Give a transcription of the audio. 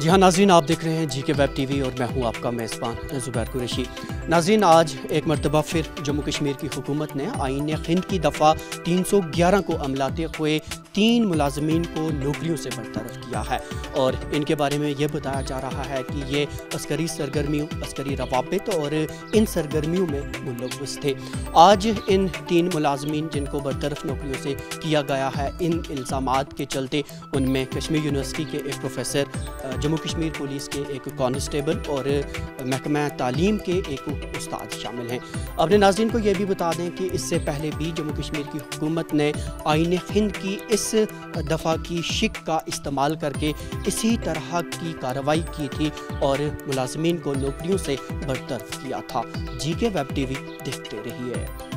जी हाँ नाजीन आप देख रहे हैं जी के वेब टीवी और मैं हूँ आपका मेज़बान ज़ुबैर कुरेशी। नाजीन आज एक मरतबा फिर जम्मू कश्मीर की हुकूमत ने आइन हिंद की दफ़ा 311 को अमलाते हुए तीन मुलाजमीन को नौकरियों से बरतरफ किया है। और इनके बारे में यह बताया जा रहा है कि ये अस्करी सरगर्मियों, अस्करी रवाबित और इन सरगर्मियों में मुलवस थे। आज इन तीन मुलाजमीन जिनको बरतरफ नौकरियों से किया गया है, इन इल्ज़ाम के चलते उनमें कश्मीर यूनिवर्सिटी के एक प्रोफेसर जम्मू कश्मीर पुलिस के एक कॉन्स्टेबल और महकमा तालीम के एक उस्ताद शामिल हैं। अपने नाजिन को यह भी बता दें कि इससे पहले भी जम्मू कश्मीर की हुकूमत ने आइन हिंद की इस इस दफ़ा की शिक का इस्तेमाल करके इसी तरह की कार्रवाई की थी और मुलाजमीन को नौकरियों से बरतरफ किया था। जीके वेब टीवी देखते रहिए।